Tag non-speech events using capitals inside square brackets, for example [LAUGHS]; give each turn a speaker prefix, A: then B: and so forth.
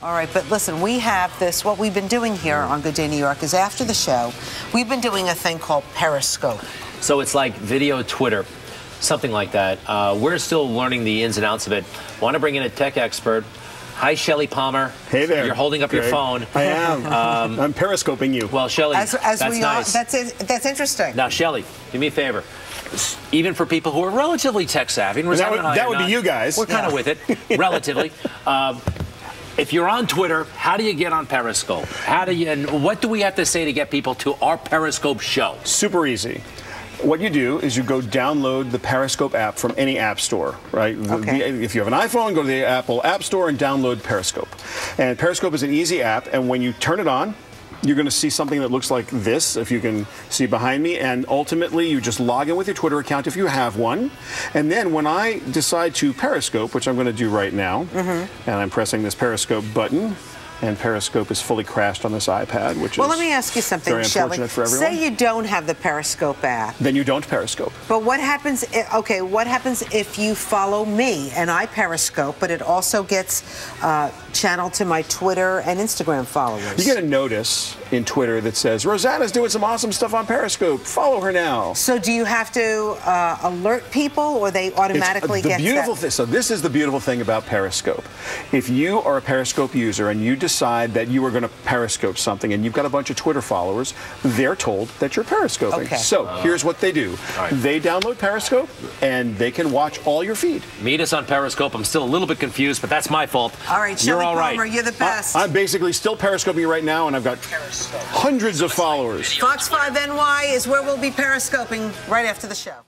A: All right, but listen, we have this. What we've been doing here on Good Day New York is after the show, we've been doing a thing called Periscope.
B: So it's like video Twitter, something like that. Uh, we're still learning the ins and outs of it. Want to bring in a tech expert. Hi, Shelly Palmer.
C: Hey there.
B: You're holding up
C: Greg.
B: your phone.
C: I am. [LAUGHS]
B: Um,
C: I'm periscoping you.
B: Well, Shelly,
A: As, as
B: that's
A: we
B: nice.
A: all, that's that's interesting.
B: Now, Shelly, do me a favor. Even for people who are relatively tech savvy, and
C: that would, that would
B: not,
C: be you guys.
B: We're kind of with it, relatively. [LAUGHS] Um, if you're on Twitter, how do you get on Periscope? How do you, and what do we have to say to get people to our Periscope show?
C: Super easy. What you do is you go download the Periscope app from any app store, right?
A: Okay.
C: the- if you have an iPhone, go to the Apple App Store and download Periscope. And Periscope is an easy app, and when you turn it on, you're going to see something that looks like this, if you can see behind me. And ultimately, you just log in with your Twitter account if you have one. And then when I decide to Periscope, which I'm going to do right now,
A: Mm-hmm.
C: and I'm pressing this Periscope button, and Periscope is fully crashed on this iPad, which is
A: well,
C: is
A: let me ask you something,
C: very
A: Shelly.
C: unfortunate for everyone.
A: Say you don't have the Periscope app,
C: then you don't Periscope.
A: but what happens? i- Okay, what happens if you follow me and I Periscope, but it also gets uh, channeled to my Twitter and Instagram followers?
C: You get a notice in Twitter that says Rosanna's doing some awesome stuff on Periscope. Follow her now.
A: so, do you have to uh, alert people, or they automatically
C: It's-
A: automatically
C: the
A: get
C: beautiful
A: that?
C: thing. So this is the beautiful thing about Periscope. If you are a Periscope user and you decide that you are going to Periscope something, and you've got a bunch of Twitter followers, they're told that you're Periscoping.
A: Okay.
C: So uh, here's what they do:
B: right.
C: they download Periscope, and they can watch all your feed.
B: Meet us on Periscope. I'm still a little bit confused, but that's my fault.
A: All right,
B: You're
A: Shelly
B: all right.
A: Palmer, you're the best.
C: I'm basically still Periscoping you right now, and I've got hundreds of followers.
A: Fox 5 NY is where we'll be periscoping right after the show.